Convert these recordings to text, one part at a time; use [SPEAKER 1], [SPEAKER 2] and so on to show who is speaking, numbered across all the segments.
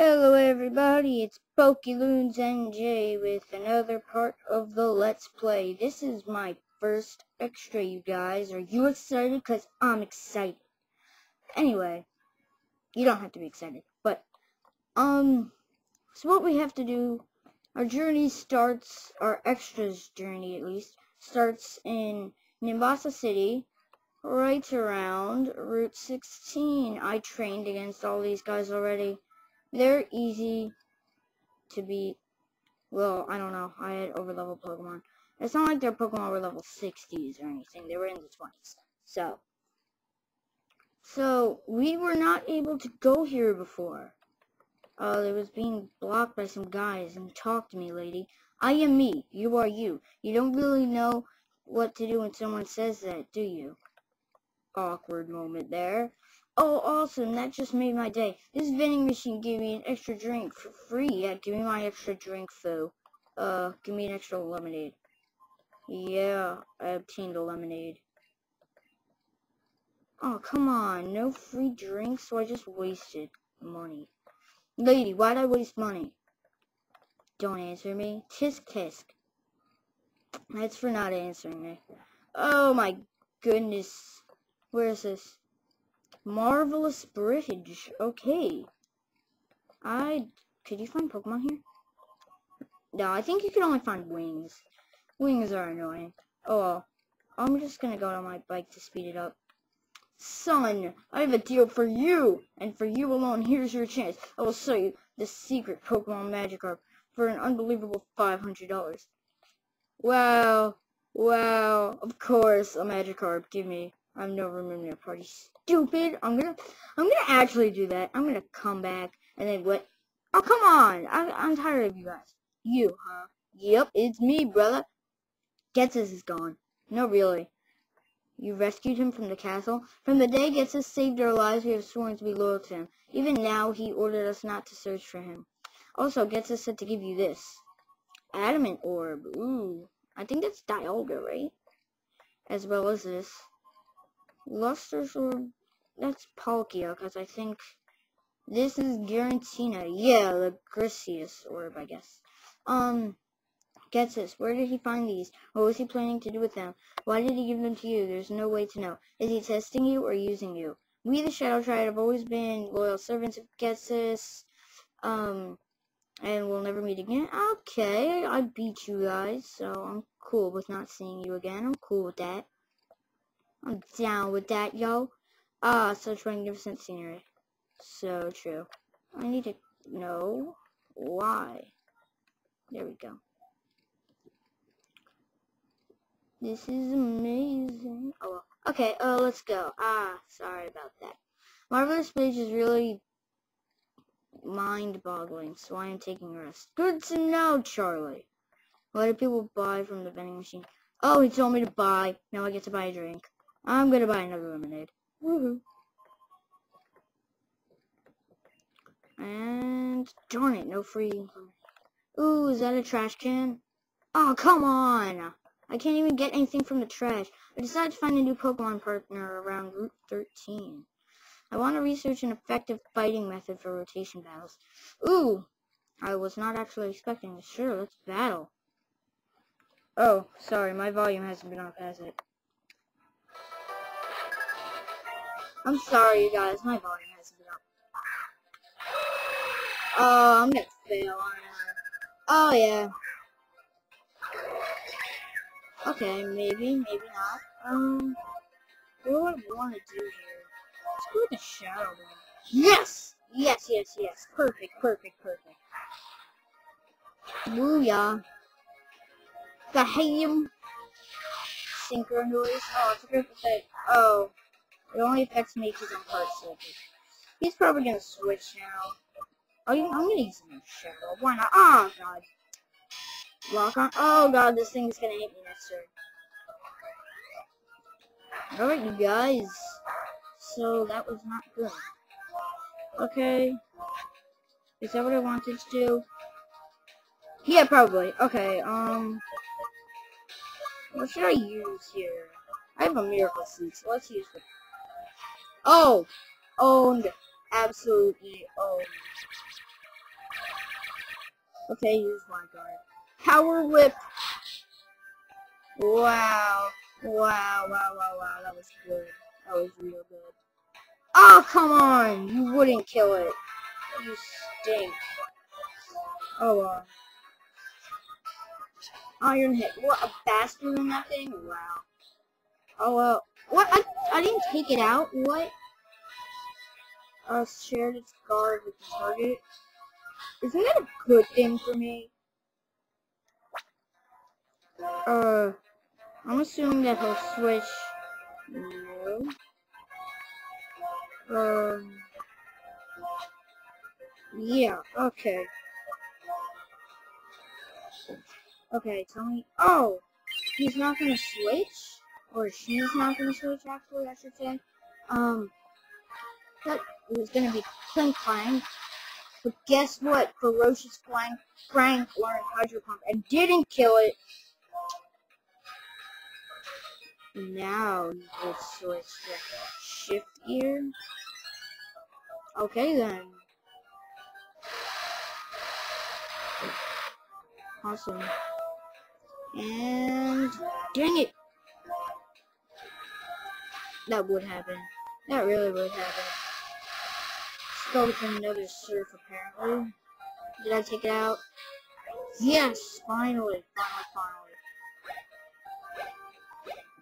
[SPEAKER 1] Hello everybody, it's Pokeloons NJ with another part of the Let's Play. This is my first extra, you guys. Are you excited? Because I'm excited. Anyway, you don't have to be excited, but, um, so what we have to do, our journey starts, our extras journey at least, starts in Nimbasa City, right around Route 16. I trained against all these guys already. They're easy to beat. Well, I don't know. I had overlevel Pokemon. It's not like their Pokemon were level 60s or anything. They were in the 20s. So, so we were not able to go here before. Uh, it was being blocked by some guys and talk to me, lady. I am me. You are you. You don't really know what to do when someone says that, do you? Awkward moment there. Oh, awesome. That just made my day. This vending machine gave me an extra drink for free. Yeah, give me my extra drink, Foo. Uh, give me an extra lemonade. Yeah, I obtained a lemonade. Oh, come on. No free drinks, so I just wasted money. Lady, why'd I waste money? Don't answer me. Tisk tisk. That's for not answering me. Oh my goodness. Where is this? Marvelous Bridge. Okay. I... Could you find Pokemon here? No, I think you can only find wings. Wings are annoying. Oh. I'm just gonna go on my bike to speed it up. Son, I have a deal for you! And for you alone, here's your chance. I will sell you the secret Pokemon Magikarp for an unbelievable $500. Wow. Wow. Of course, a Magikarp. Give me. I have no room in party. Stupid. I'm gonna, I'm gonna actually do that. I'm gonna come back and then what? Oh, come on. I, I'm tired of you guys. You, huh? Yep, it's me, brother. Ghetsis is gone. No, really. You rescued him from the castle? From the day Ghetsis saved our lives, we have sworn to be loyal to him. Even now, he ordered us not to search for him. Also, Ghetsis said to give you this. Adamant Orb. Ooh. I think that's Dialga, right? As well as this. Lustrous Orb, that's Palkia, because I think this is Giratina. Yeah, the Griseous Orb, I guess. Um, Ghetsis, where did he find these? What was he planning to do with them? Why did he give them to you? There's no way to know. Is he testing you or using you? We, the Shadow Triad, have always been loyal servants of Ghetsis. Um, and we'll never meet again. Okay, I beat you guys, so I'm cool with not seeing you again. I'm cool with that. I'm down with that, yo. Ah, such magnificent scenery. So true. I need to know why. There we go. This is amazing. Oh. Okay, uh, let's go. Ah, sorry about that. Marvelous Bridge is really mind-boggling, so I am taking a rest. Good to know, Charlie. What do people buy from the vending machine? Oh, he told me to buy. Now I get to buy a drink. I'm gonna buy another lemonade. Woohoo. And, darn it, no free. Ooh, is that a trash can? Oh, come on! I can't even get anything from the trash. I decided to find a new Pokemon partner around Route 13. I want to research an effective fighting method for rotation battles. Ooh! I was not actually expecting this. Sure, let's battle. Oh, sorry, my volume hasn't been up, has it? I'm sorry, you guys, my volume hasn't been up. Oh, I'm gonna fail, aren't Oh, yeah. Okay, maybe, maybe not. Um, what do I want to do here? Let's go with the Shadow Ball. Yes! Yes, yes, yes. Perfect, perfect, perfect. Booyah. The ham. Synchronoise. Oh, it's a good effect. Oh. It only affects me because I'm part sick. He's probably gonna switch now. Oh, I'm gonna use him Shadow. Why not? Oh, God. Lock on. Oh, God, this thing is gonna hit me next turn. Alright, you guys. So, that was not good. Okay. Is that what I wanted to do? Yeah, probably. Okay, um... What should I use here? I have a Miracle Seed, so let's use it. Oh! Owned. Absolutely owned. Okay, use my guard. Power whip. Wow. Wow, wow, wow, wow. That was good. That was real good. Oh, come on! You wouldn't kill it. You stink. Oh, well. Iron Head. What, a bastard in that thing? Wow. Oh, well. What? I, I didn't take it out? What? Uh, shared its guard with the target. Isn't that a good thing for me? Uh, I'm assuming that he'll switch. No. Um. Yeah, okay. Okay, tell me. Oh! He's not gonna switch? Or she's not gonna switch, actually, I should say. Um. That was gonna be Klinklang. But guess what? Ferocious Flank Frank learned Hydro Pump and didn't kill it. Now you just switch to shift gear. Okay then. Awesome. And dang it! That would happen. That really would happen. Go with another surf apparently. Did I take it out? Yes! Finally! Finally,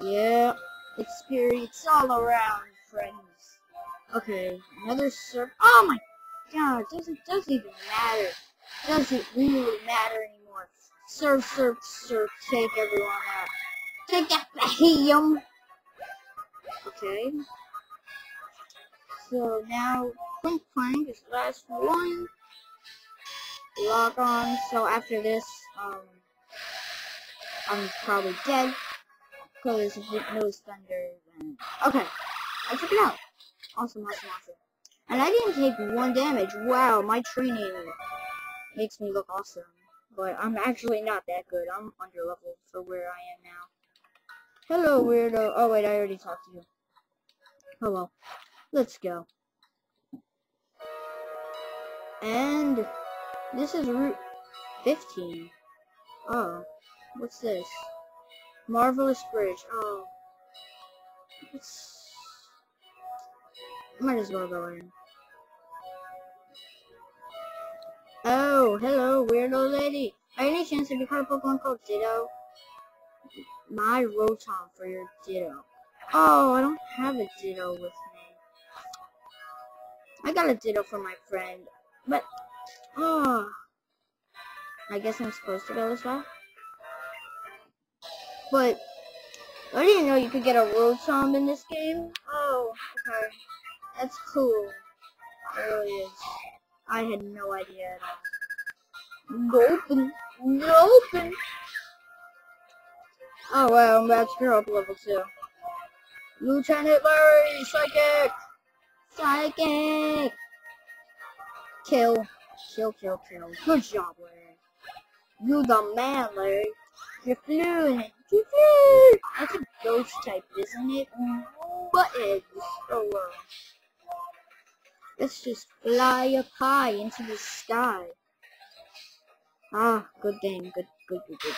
[SPEAKER 1] finally. Yeah. Experience all around, friends. Okay, another surf. Oh my god, doesn't doesn't even matter. Doesn't really matter anymore. Surf, surf, surf. Take everyone out. Take that helium. Okay. So now, Clink Clank is last one. Lock on. So after this, um, I'm probably dead because of Nose Thunder. And... Okay, I took it out. Awesome, awesome, awesome. And I didn't take one damage. Wow, my training makes me look awesome. But I'm actually not that good. I'm under level for where I am now. Hello, weirdo. Oh, wait, I already talked to you. Oh, well. Let's go. And this is Route 15. Oh, what's this? Marvelous Bridge. Oh. It's might as well go in. Oh, hello, weirdo lady. By any chance have you caught a Pokemon called Ditto? My Rotom for your Ditto. Oh, I don't have a Ditto with. I got a Ditto for my friend, but, oh. I guess I'm supposed to go this way? But, I didn't know you could get a Rotom in this game. Oh, okay. That's cool. It really is. I had no idea at all. Nope. Nope. Oh wow, I'm about to grow up level 2. Lieutenant Larry, Psychic! Psychic! Kill. Kill, kill, kill. Good job, Larry. You the man, Larry. You flew! That's a ghost type, isn't it? What is? Oh well. Let's just fly up high into the sky. Ah, good thing. Good, good, good, good.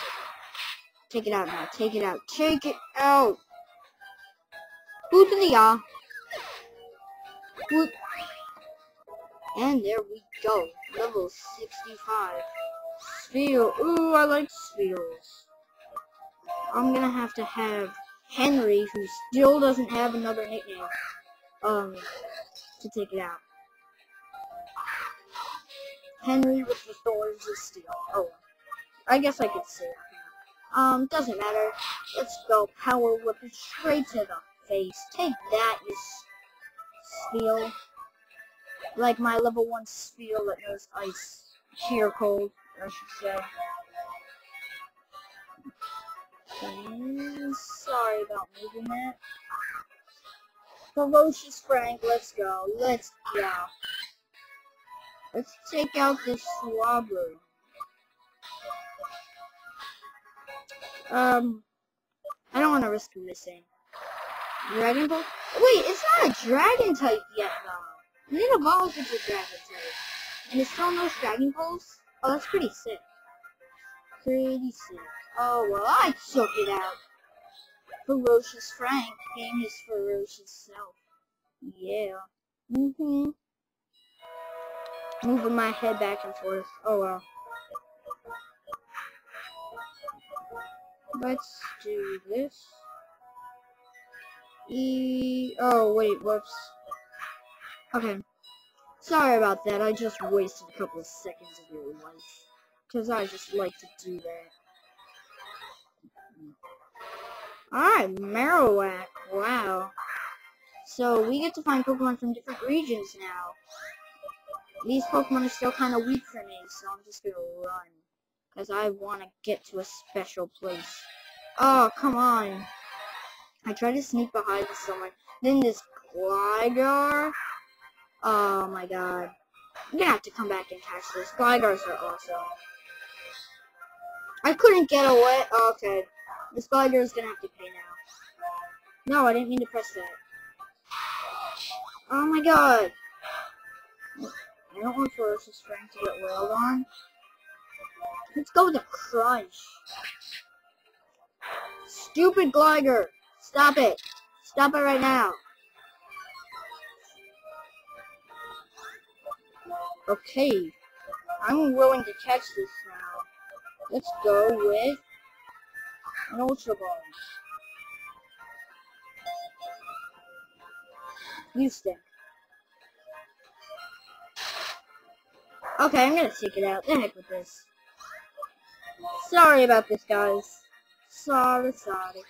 [SPEAKER 1] Take it out now. Take it out. Take it out. Boot in the yaw. And there we go. Level 65. Spheal. Ooh, I like Spheals. I'm gonna have to have Henry, who still doesn't have another nickname, um, to take it out. Henry with the Thorns of Steel. Oh, I guess I could say that. Um, doesn't matter. Let's go power whip it straight to the face. Take that, you Spheal. Like my level 1 Spheal that knows ice. Sheer cold, I should say. And sorry about moving that. Ferocious Frank, let's go. Let's go. Let's take out this Swablu. Um, I don't want to risk missing. Dragon Ball? Wait, it's not a dragon type yet, though. And it evolves into dragon type. And it's still no Dragon Balls? Oh, that's pretty sick. Pretty sick. Oh, well, I took it out. Ferocious Frank his ferocious self. Yeah. Mm-hmm. Moving my head back and forth. Oh, well. Let's do this. E... Oh, wait, whoops. Okay. Sorry about that, I just wasted a couple of seconds of your life. Because I just like to do that. Alright, Marowak, wow. So, we get to find Pokemon from different regions now. These Pokemon are still kind of weak for me, so I'm just gonna run. Because I want to get to a special place. Oh, come on. I tried to sneak behind someone. Then this Gligar. Oh my god. I'm gonna have to come back and catch this. Gligars are awesome. I couldn't get away. Oh, okay. This Gligar is gonna have to pay now. No, I didn't mean to press that. Oh my god. I don't want Ferocious Strength to get wailed on. Let's go with a Crunch. Stupid Gligar! Stop it! Stop it right now! Okay. I'm willing to catch this now. Let's go with an Ultra Ball. You stink. Okay, I'm gonna take it out. The heck with this. Sorry about this, guys. Sorry, sorry.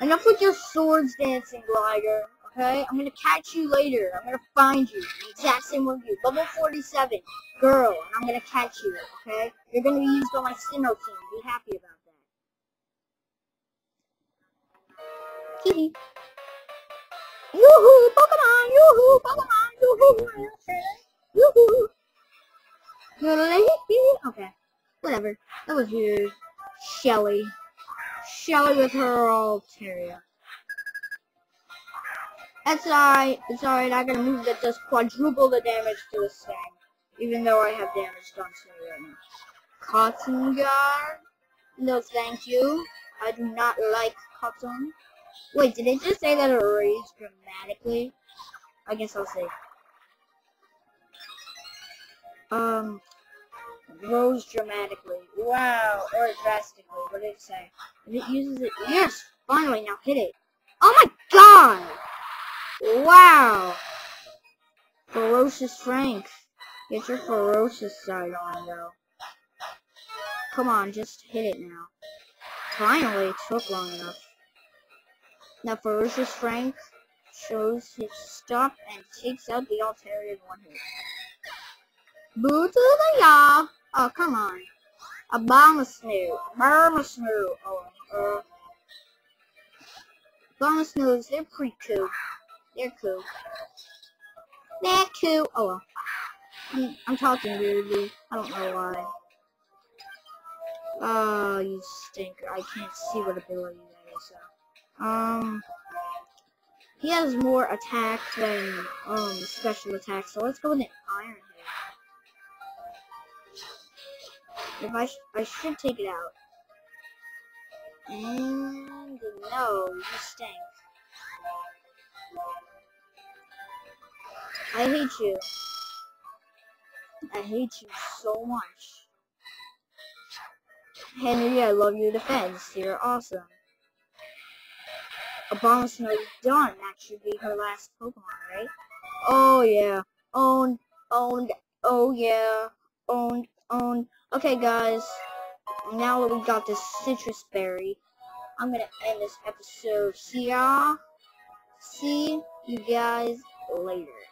[SPEAKER 1] Enough with your swords dancing, Gligar. Okay? I'm gonna catch you later. I'm gonna find you. The exact same with you. Level 47. Girl. And I'm gonna catch you. Okay? You're gonna be used on my Sinnoh team. Be happy about that. Kitty. Yoo-hoo! Pokemon! Yoo-hoo! Pokemon! Yoo-hoo! Yoo-hoo! Okay. Whatever. That was weird. Shelly. Shelly with her Altaria. That's alright. It's alright. I got a move that does quadruple the damage to a Stang. Even though I have damage done to me right now. Cotton Guard. No thank you. I do not like cotton. Wait, did it just say that it raised dramatically? I guess I'll say. Um, grows dramatically. Wow, or drastically. What did it say? And it uses it. Yes, finally, now hit it. Oh my god! Wow! Ferocious Frank. Get your ferocious side on, though. Come on, just hit it now. Finally, it took long enough. Now, Ferocious Frank shows his stuff and takes out the Altaria in one hit. Boo to the yaw! Oh, come on. Abomasnow. Abomasnow. Oh, uh. Abomasnows, they're pretty cool. They're cool. They're cool. Oh, well. I'm, I'm talking weirdly. I don't know why. Oh, you stinker. I can't see what ability that is, so. Um... He has more attack than, um, special attack, so let's go with an Iron If I, sh I should take it out. And no, you stink. I hate you. I hate you so much. Henry, I love your defense. You're awesome. Abomasnow is done. That should be her last Pokemon, right? Oh yeah. Owned, owned, oh yeah. Owned, owned. Okay, guys. Now that we got this Sitrus berry, I'm gonna end this episode. Ya. See you guys later.